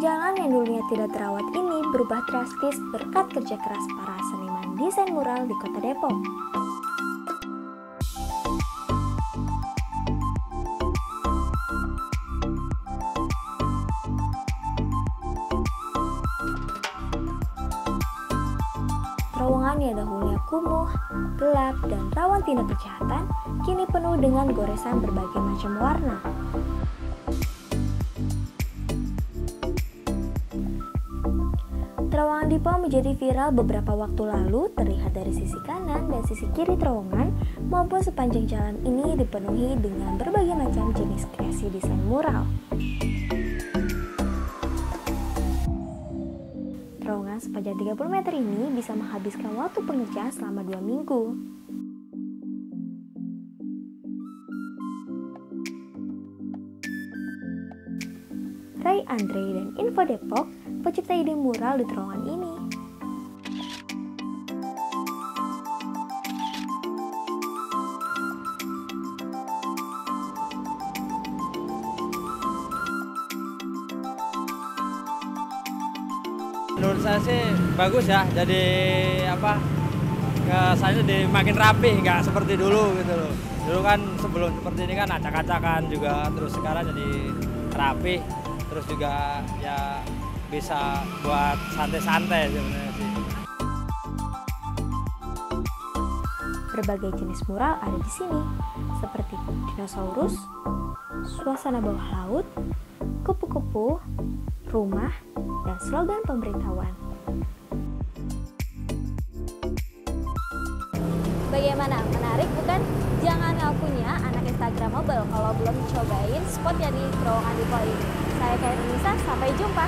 jalan yang dulunya tidak terawat ini berubah drastis berkat kerja keras para seniman desain mural di kota Depok. Terowongan yang dahulunya kumuh, gelap, dan rawan tindak kejahatan, kini penuh dengan goresan berbagai macam warna. Terowongan Dipo menjadi viral beberapa waktu lalu terlihat dari sisi kanan dan sisi kiri terowongan maupun sepanjang jalan ini dipenuhi dengan berbagai macam jenis kreasi desain mural. Terowongan sepanjang 30 meter ini bisa menghabiskan waktu pengerjaan selama 2 minggu. Ray Andre dan Info Depok pencipta ide mural di terowongan ini. Menurut saya sih bagus ya, jadi apa kesannya jadi makin rapi, nggak seperti dulu gitu loh. Dulu kan sebelum seperti ini kan acak-acakan juga, terus sekarang jadi rapi, terus juga ya bisa buat santai-santai sebenarnya sih. Berbagai jenis mural ada di sini, seperti dinosaurus, suasana bawah laut, kupu-kupu, rumah, dan slogan pemberitahuan. Bagaimana? Menarik bukan? Jangan ngakunya anak Instagramable kalau belum cobain spot yang di terowongan di ini. Saya Kairunisa, sampai jumpa.